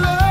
love.